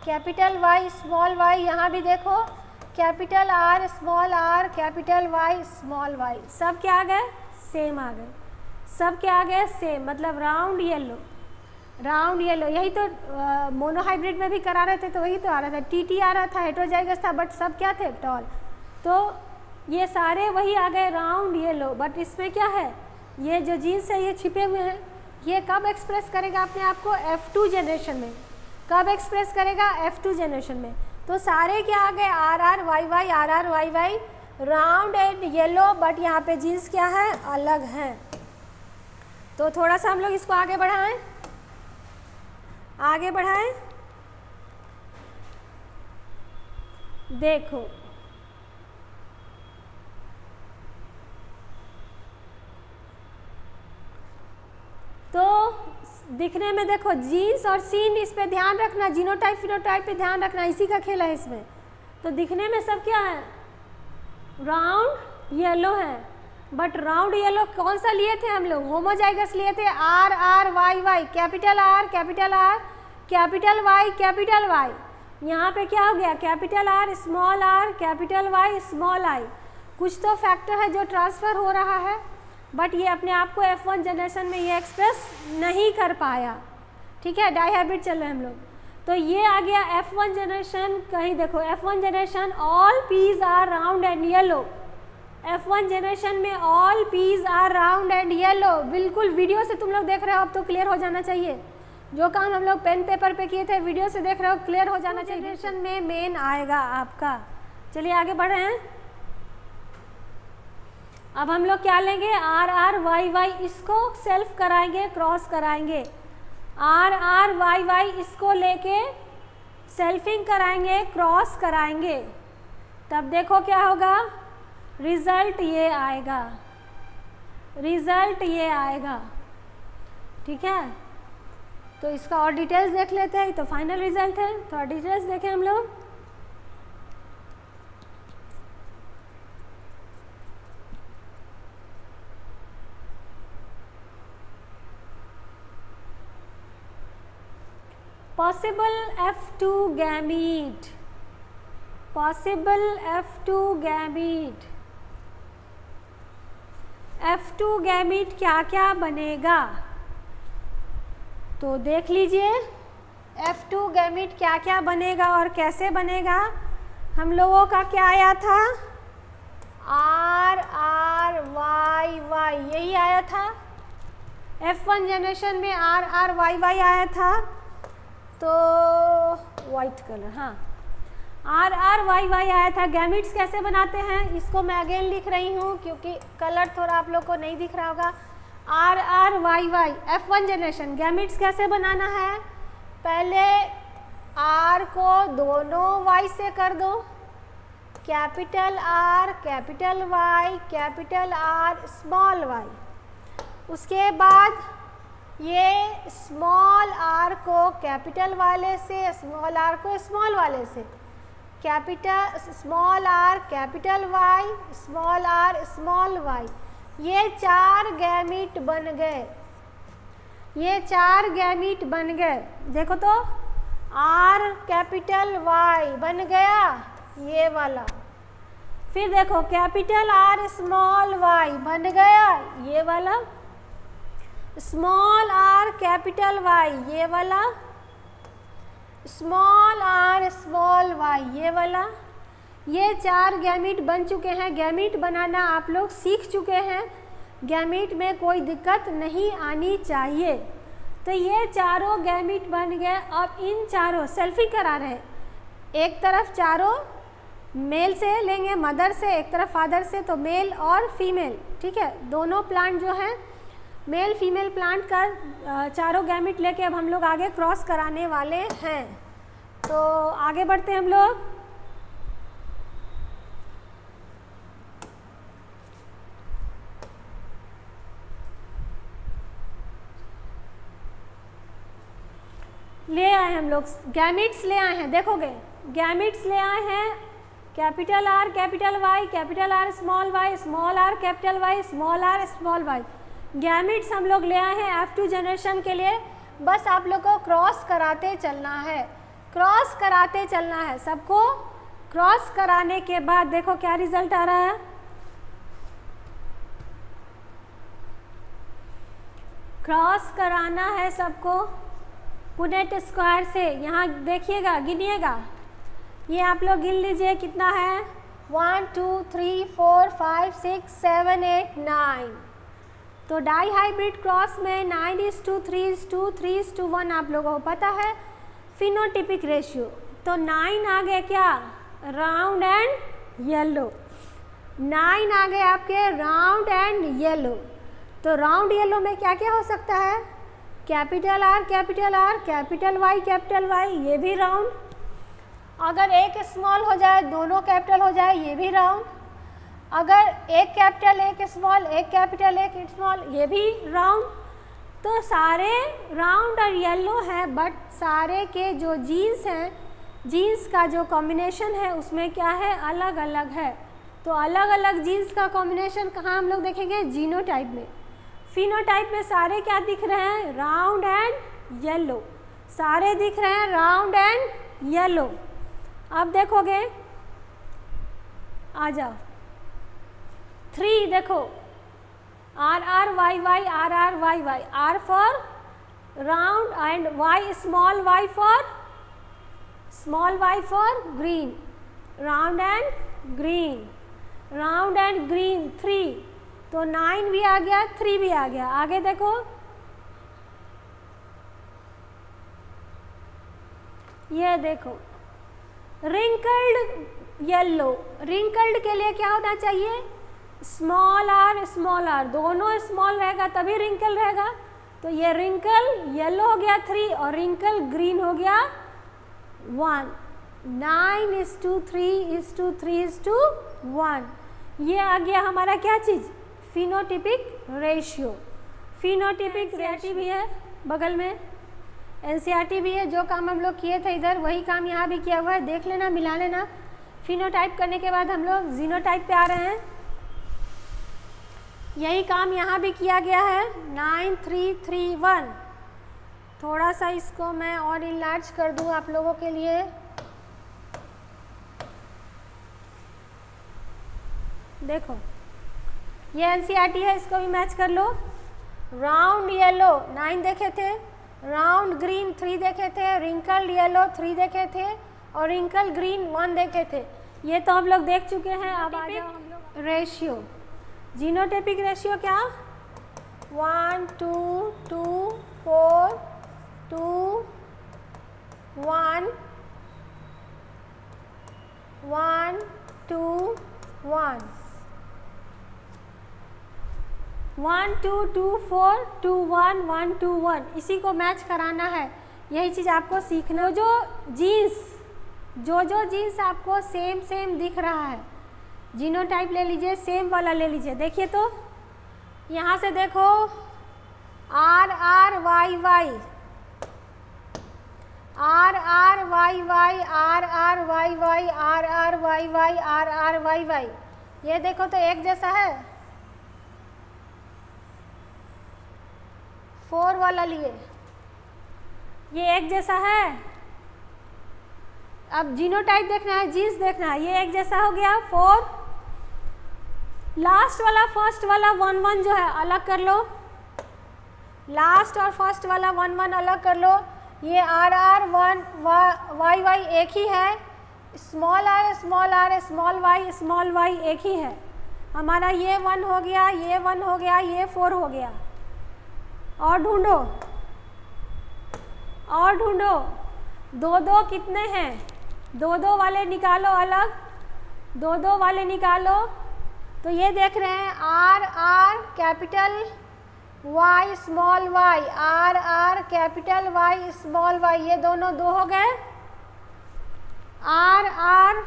B: capital Y small Y, यहाँ भी देखो capital R small R, capital Y small Y. सब क्या आ गए? सेम आ गए। सब क्या आ गए? सेम मतलब राउंड येलो। राउंड येलो, यही तो मोनोहाइब्रिड में भी करा रहे थे तो वही तो आ रहा था। टी टी आ रहा था, हेट्रोजाइगस था, बट सब क्या थे? टॉल। तो ये सारे वही आ गए राउंड येलो बट इसमें क्या है? ये जो जीन्स है, ये छिपे हुए हैं। ये कब एक्सप्रेस करेगा अपने आप को? F2 जनरेशन में। कब एक्सप्रेस करेगा? F2 जनरेशन में। तो सारे क्या आ गए? R R Y Y R R Y Y round and yellow but यहाँ पे जीन्स क्या है? अलग है। तो थोड़ा सा हम लोग इसको आगे बढ़ाएँ। आगे बढ़ाएँ। देखो तो दिखने में देखो जीन्स और सीन इस पे ध्यान रखना जीनोटाइप फिनोटाइप पे ध्यान रखना, इसी का खेल है इसमें। तो दिखने में सब क्या है? राउंड येलो है। बट राउंड येलो कौन सा लिए थे हम लोग? होमोजाइगस लिए थे। R R Y Y capital R capital R capital Y capital Y यहाँ पे क्या हो गया? Capital R small R capital Y small I कुछ तो फैक्टर है जो ट्रांसफ़र हो रहा है। बट ये अपने आप को F1 जनरेशन में ये एक्सप्रेस नहीं कर पाया। ठीक है? डाई हाइब्रिड चल रहे हैं हम लोग। तो ये आ गया F1 जनरेशन कहीं देखो F1 generation all peas are round and yellow F1 generation में all peas are round and yellow बिल्कुल वीडियो से तुम लोग देख रहे हो, अब तो क्लियर हो जाना चाहिए। जो काम हम लोग पेन पेपर पे किए थे वीडियो से देख रहे हो क्लियर हो जाना चाहिए। जनरेशन में मेन आएगा आपका। चलिए आगे बढ़ रहे हैं। अब हम लोग क्या लेंगे? आर आर वाई वाई इसको सेल्फ कराएँगे क्रॉस कराएँगे। आर आर वाई वाई इसको लेके सेल्फिंग कराएँगे क्रॉस कराएँगे। तब देखो क्या होगा? रिज़ल्ट ये आएगा। रिज़ल्ट ये आएगा। ठीक है? तो इसका और डिटेल्स देख लेते हैं। तो फाइनल रिज़ल्ट है। थोड़ा डिटेल्स देखें हम लोग। Possible F2 gamete. Possible F2 gamete. F2 gamete क्या क्या बनेगा? तो देख लीजिए F2 गैमिट क्या क्या बनेगा और कैसे बनेगा? हम लोगों का क्या आया था? आर आर वाई वाई यही आया था? F1 जनरेशन में आर आर वाई वाई आया था। तो वाइट कलर हाँ। आर आर वाई वाई आया था। गैमिट्स कैसे बनाते हैं? इसको मैं अगेन लिख रही हूँ, क्योंकि कलर थोड़ा आप लोग को नहीं दिख रहा होगा। R R Y Y F one generation gametes कैसे बनाना है? पहले आर को दोनों वाई से कर दो। Capital R capital Y capital R small Y उसके बाद ये स्मॉल आर को कैपिटल वाले से स्मॉल आर को स्मॉल वाले से। Capital small R capital Y small R small Y ये चार गैमिट बन गए। ये चार गैमिट बन गए। देखो तो आर कैपिटल वाई बन गया, ये वाला। फिर देखो कैपिटल आर स्मॉल वाई बन गया, ये वाला। स्मॉल आर कैपिटल वाई, ये वाला। स्मॉल आर स्मॉल वाई, ये वाला। ये चार गैमिट बन चुके हैं। गैमिट बनाना आप लोग सीख चुके हैं। गैमिट में कोई दिक्कत नहीं आनी चाहिए। तो ये चारों गैमिट बन गए। अब इन चारों सेल्फी करा रहे एक तरफ़ चारों मेल से लेंगे, मदर से, एक तरफ़ फादर से तो मेल और फीमेल, ठीक है? दोनों प्लांट जो हैं मेल फीमेल प्लांट का चारों गैमिट लेके अब हम लोग आगे क्रॉस कराने वाले हैं। तो आगे बढ़ते हम लोग। ले आए हम लोग, गैमिट्स ले आए हैं, देखोगे? गैमिट्स ले आए हैं, capital R, capital Y, capital R, small Y, small R, capital Y, small R, small Y. Gametes हम लोग ले आए हैं एफ़ टू जनरेशन के लिए। बस आप लोग को क्रॉस कराते चलना है। क्रॉस कराते चलना है सबको। क्रॉस कराने के बाद देखो क्या रिज़ल्ट आ रहा है। क्रॉस कराना है सबको। पुनेट स्क्वायर से। यहाँ देखिएगा, गिनिएगा। ये आप लोग गिन लीजिए कितना है। One two three four five six seven eight nine तो डाई हाइब्रिड क्रॉस में nine is to, three is to, three is to, one आप लोगों को पता है, फिनोटिपिक रेशियो। तो नाइन आ गया क्या? Round and yellow. नाइन आ गए आपके राउंड एंड येलो। तो राउंड येलो में क्या क्या हो सकता है? Capital R capital R, capital Y capital Y, ये भी राउंड। अगर एक स्मॉल हो जाए, दोनों कैपिटल हो जाए, ये भी राउंड। अगर एक कैपिटल एक स्मॉल एक कैपिटल एक स्मॉल ये भी राउंड तो सारे राउंड और येलो है बट सारे के जो जीन्स हैं जीन्स का जो कॉम्बिनेशन है, उसमें क्या है? अलग अलग है. तो अलग अलग जीन्स का कॉम्बिनेशन कहाँ हम लोग देखेंगे? जीनोटाइप में. फिनोटाइप में सारे क्या दिख रहे हैं? राउंड एंड येलो सारे दिख रहे हैं राउंड एंड येलो अब देखोगे. आ जाओ. थ्री देखो। R R Y Y R R Y Y R for round and Y small Y for small Y for green round and green round and green three तो nine भी आ गया three भी आ गया। आगे देखो। ये देखो। रिंकल्ड येलो रिंकल्ड के लिए क्या होना चाहिए? स्मॉल आर स्मॉल आर दोनों स्मॉल रहेगा तभी रिंकल रहेगा। तो ये रिंकल येलो हो गया थ्री और रिंकल ग्रीन हो गया one nine is to three is to three is to one ये आ गया हमारा क्या चीज़? फिनोटिपिक रेशियो फिनोटिपिक रेशियो भी है। बगल में। एन e भी है जो काम हम लोग किए थे इधर वही काम यहाँ भी किया हुआ है। देख लेना मिला लेना। फिनोटाइप करने के बाद हम लोग जीनोटाइप पे आ रहे हैं। यही काम यहाँ भी किया गया है। Nine three three one. थोड़ा सा इसको मैं और इलार्ज कर दूँ आप लोगों के लिए। देखो ये एन e है इसको भी मैच कर लो। राउंड येलो नाइन देखे थे। राउंड ग्रीन थ्री देखे थे। रिंकल येलो थ्री देखे थे। और रिंकल ग्रीन वन देखे थे। ये तो हम लोग देख चुके हैं। अब आ जाओ हम लोग। रेशियो जीनोटेपिक रेशियो क्या? One two two four two one one two one one two two four two one one two one इसी को मैच कराना है। यही चीज़ आपको सीखना जो जीन्स जो जो जीन्स आपको सेम सेम दिख रहा है। जीनोटाइप ले लीजिए, सेम वाला ले लीजिए। देखिए तो यहाँ से देखो, R R, Y Y. R R, Y Y, R R, Y Y, R R, Y Y, R R, Y Y. ये देखो तो एक जैसा है। फोर वाला लिए। ये एक जैसा है। अब जीनोटाइप देखना है, जीन्स देखना है। ये एक जैसा हो गया, फोर। लास्ट वाला फ़र्स्ट वाला वन वन जो है, अलग कर लो। लास्ट और फ़र्स्ट वाला वन वन अलग कर लो। ये R R one Y Y एक ही है। Small R small R small Y small Y एक ही है। हमारा ये वन हो गया, ये वन हो गया, ये फोर हो गया। और ढूंढो। और ढूंढो। दो दो कितने हैं? दो दो वाले निकालो अलग। दो दो वाले निकालो। तो ये देख रहे हैं R R capital Y small Y R R capital Y small Y ये दोनों दो हो गए। R R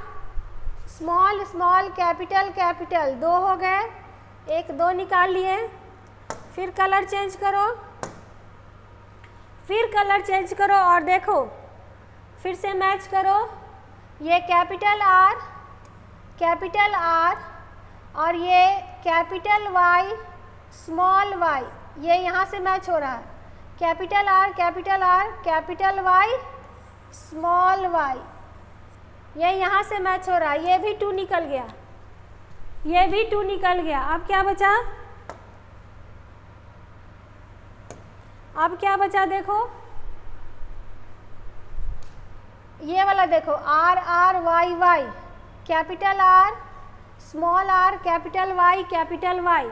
B: small small capital capital दो हो गए। एक, दो निकाल लिए। फिर कलर चेंज करो। फिर कलर चेंज करो और देखो। फिर से मैच करो। ये कैपिटल आर कैपिटल आर और ये कैपिटल वाई स्मॉल वाई ये यहाँ से मैच हो रहा है। Capital R capital R capital Y small Y ये यहाँ से मैच हो रहा है। ये भी टू निकल गया। ये भी टू निकल गया। अब क्या बचा? अब क्या बचा देखो? ये वाला देखो। R R Y Y capital R small R capital Y capital Y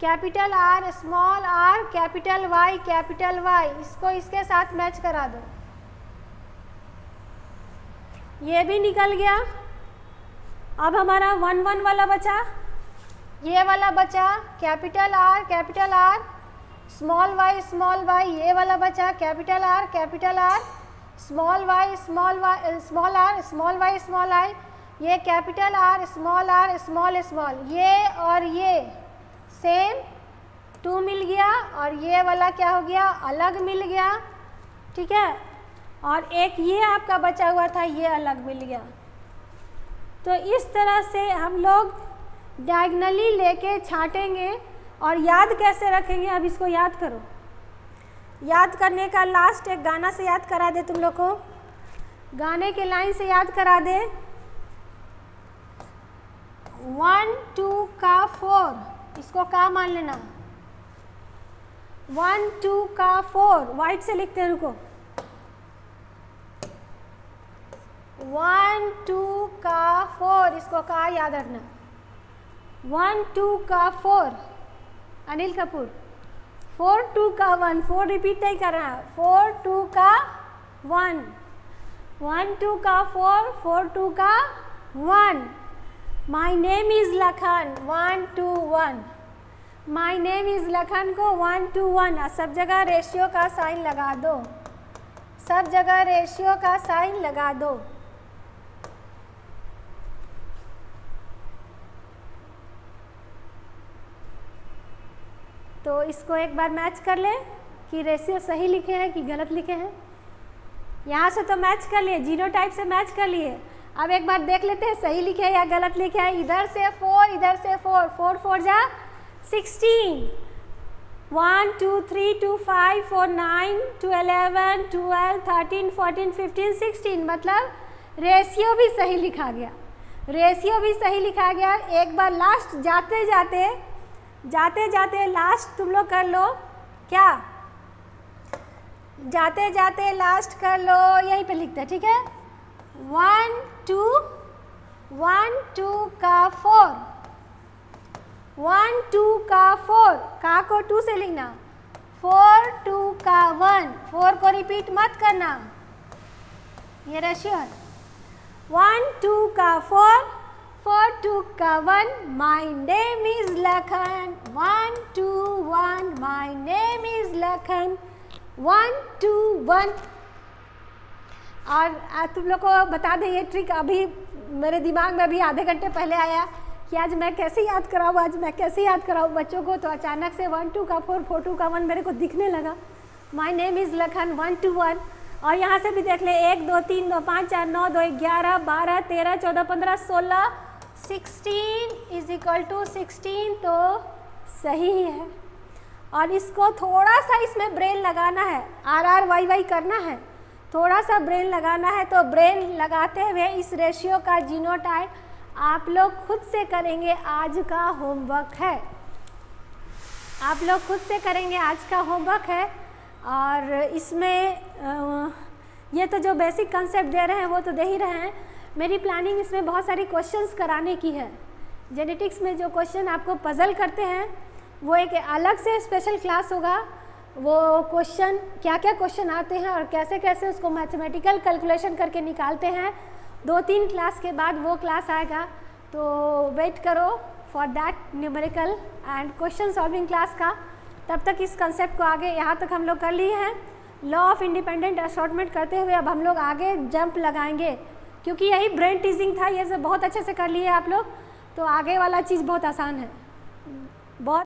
B: capital R small R capital Y capital Y इसको इसके साथ मैच करा दो। ये भी निकल गया। अब हमारा वन वन वाला बचा। ये वाला बचा। Capital R capital R small Y small Y ये वाला बचा। Capital R capital R small Y small Y small R small Y small I ये capital R small R small small ये और ये. सेम टू मिल गया और ये वाला क्या हो गया? अलग मिल गया. ठीक है? और एक ये आपका बचा हुआ था, ये अलग मिल गया. तो इस तरह से हम लोग डायगनली लेके छाटेंगे और याद कैसे रखेंगे? अब इसको याद करो. याद करने का लास्ट एक गाना से याद करा दे तुम लोग को. गाने के लाइन से याद करा दे. वन, टू का फोर। इसको का मान लेना? वन, टू का फोर। वाइट से लिखते हैं, रुको। वन, टू का फोर। इसको कहा याद रखना। वन, टू का four. Anil Kapoor. Four, two का वन। फोर रिपीट नहीं कर रहा। फोर, टू का वन। वन, टू का फोर। फोर, टू का one. My name is Lakhan one two one my name is Lakhan को वन टू वन सब जगह रेशियो का साइन लगा दो। सब जगह रेशियो का साइन लगा दो। तो इसको एक बार मैच कर ले कि रेशियो सही लिखे हैं कि गलत लिखे हैं। यहाँ से तो मैच कर लिए ज़ीरो टाइप से मैच कर लिए। अब एक बार देख लेते हैं, सही लिखे हैं या गलत लिखे हैं। इधर से फोर इधर से फोर फोर फोर जा। Sixteen one two three two five four nine two eleven twelve thirteen fourteen fifteen sixteen मतलब रेशियो भी सही लिखा गया। रेशियो भी सही लिखा गया। एक बार लास्ट जाते जाते जाते जाते लास्ट तुम लोग कर लो। क्या? जाते जाते लास्ट कर लो। यहीं पे लिखते ठीक है? One four. वन, टू का फोर, का को टू से लिखना? फोर, टू का वन। फोर को रिपीट मत करना। ये रेशियो वन, टू का फोर फोर, टू का one. My name is Lakhan one two one my name is Lakhan one two one और तुम लोग को बता दें ये ट्रिक अभी मेरे दिमाग में अभी आधे घंटे पहले आया कि आज मैं कैसे याद कराऊँ, आज मैं कैसे याद कराऊँ बच्चों को। तो अचानक से वन टू का फोर फोर टू का वन मेरे को दिखने लगा। My name is Lakhan one two one और यहाँ से भी देख ले, एक, दो, तीन, दो, पाँच, चार, नौ, दो, ग्यारह, बारह, तेरह, चौदह, पंद्रह, सोलह sixteen is equal to sixteen तो सही है। और इसको थोड़ा सा इसमें ब्रेन लगाना है आर आर वाई वाई करना है। थोड़ा सा ब्रेन लगाना है तो ब्रेन लगाते हुए इस रेशियो का जीनोटाइप आप लोग खुद से करेंगे आज का होमवर्क है। आप लोग खुद से करेंगे आज का होमवर्क है और इसमें ये तो जो बेसिक कंसेप्ट दे रहे हैं, वो तो दे ही रहे हैं। मेरी प्लानिंग इसमें बहुत सारी क्वेश्चंस कराने की है। जेनेटिक्स में जो क्वेश्चन आपको पजल करते हैं, वो एक अलग से स्पेशल क्लास होगा। वो क्वेश्चन क्या क्या क्वेश्चन आते हैं और कैसे कैसे उसको मैथमेटिकल कैलकुलेशन करके निकालते हैं। दो तीन क्लास के बाद वो क्लास आएगा। तो वेट करो for that numerical and question solving class का। तब तक इस कंसेप्ट को आगे, यहाँ तक हम लोग कर लिए हैं। लॉ ऑफ़ इंडिपेंडेंट असॉर्टमेंट करते हुए अब हम लोग आगे जंप लगाएँगे। क्योंकि यही ब्रेन टीजिंग था, ये सब बहुत अच्छे से कर लिए आप लोग। तो आगे वाला चीज़ बहुत आसान है। बहुत